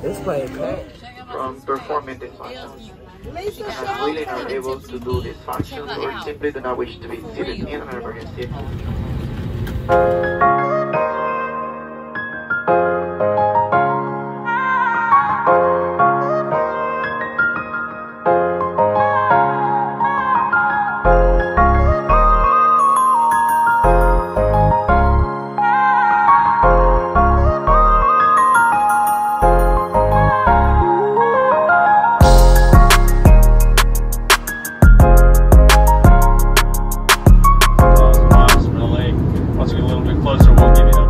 this play from performing these functions. She cannot willing able to do these functions or simply do not wish to be seated in an emergency. so we'll give it up.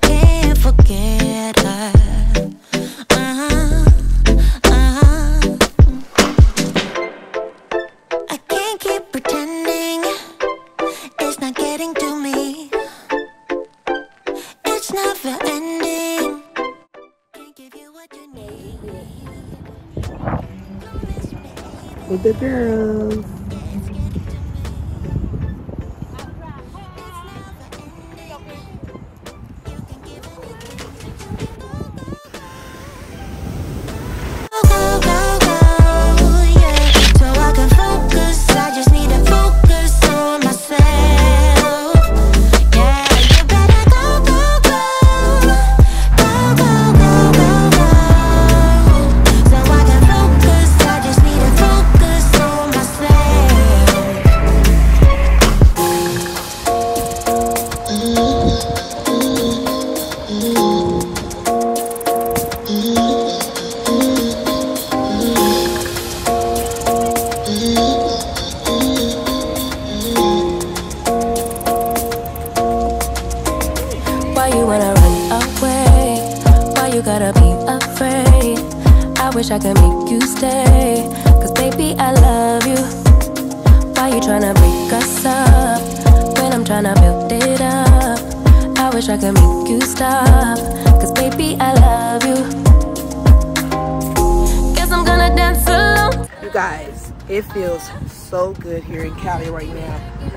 with the girls. wish I could make you stay. Cause baby, I love you. Why you tryna break us up when I'm tryna build it up? I wish I could make you stop. Cause baby, I love you. Guess I'm gonna dance alone. You guys, it feels so good here in Cali right now.